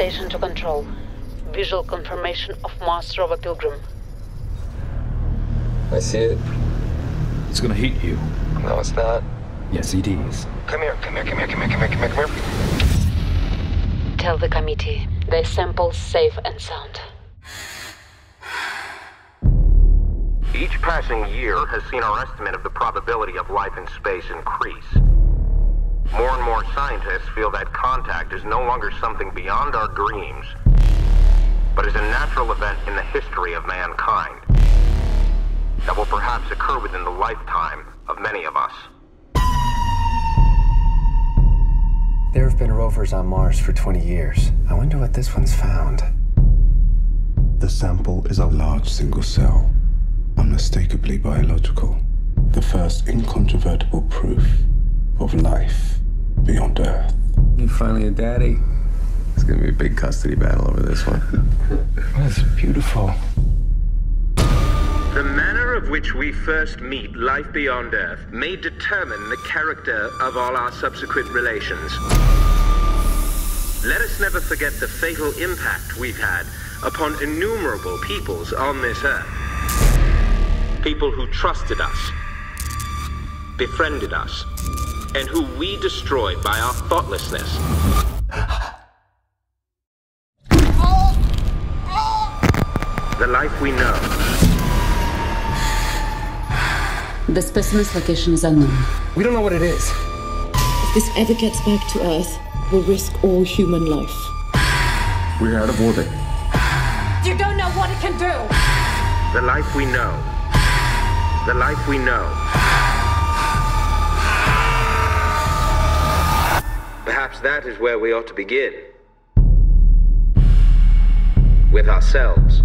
station to control. Visual confirmation of Master of a Pilgrim. I see it. It's gonna hit you. No, it's not. Yes, it is. Come here, come here, come here, come here, come here, come here, come here. Tell the committee their samples safe and sound. Each passing year has seen our estimate of the probability of life in space increase. More and more scientists feel that contact is no longer something beyond our dreams, but is a natural event in the history of mankind that will perhaps occur within the lifetime of many of us. There have been rovers on Mars for 20 years. I wonder what this one's found. The sample is a large single cell, unmistakably biological. The first incontrovertible proof of life beyond Earth. You finally a daddy? It's gonna be a big custody battle over this one. That's beautiful. The manner of which we first meet life beyond Earth may determine the character of all our subsequent relations. Let us never forget the fatal impact we've had upon innumerable peoples on this Earth. People who trusted us, befriended us, and who we destroy by our thoughtlessness. The life we know. The specimen's location is unknown. We don't know what it is. If this ever gets back to Earth, we'll risk all human life. We're out of orbit. You don't know what it can do! The life we know. The life we know. Perhaps that is where we ought to begin. With ourselves.